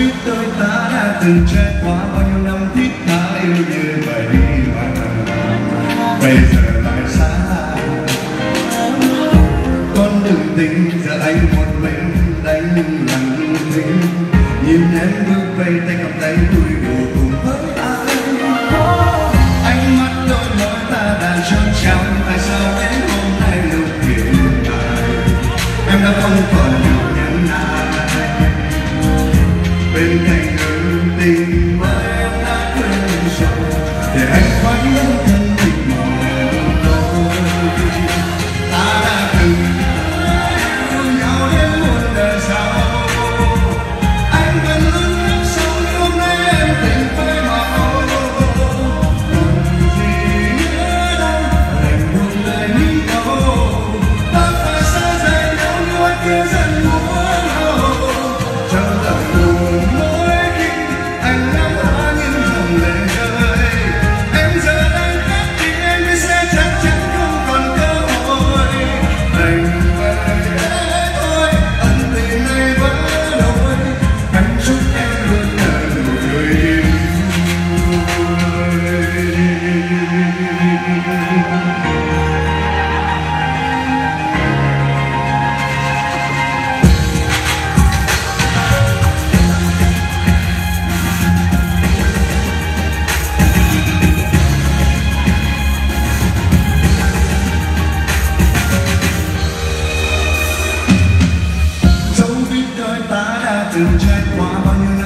biết đôi ta đã từng trải qua bao nhiêu năm thiết tha yêu như vậy mà bây giờ been hanging Check one on bao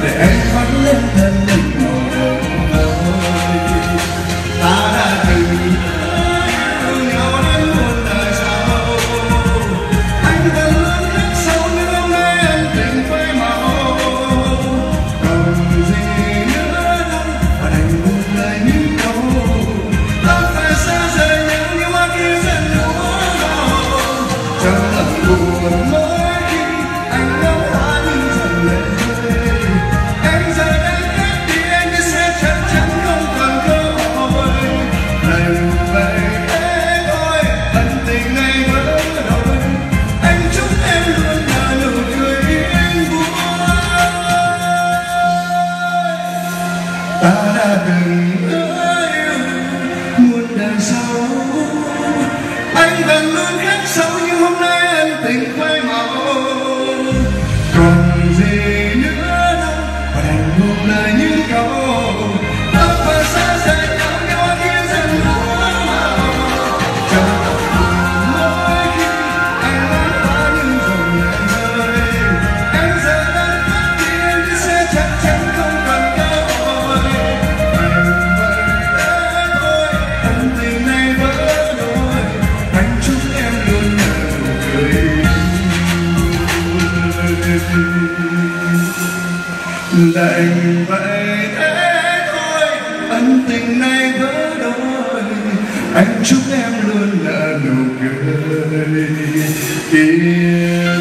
the end of my đành vậy thế thôi. Ân tình này vỡ đôi. Anh chúc em luôn là nụ cười. Yêu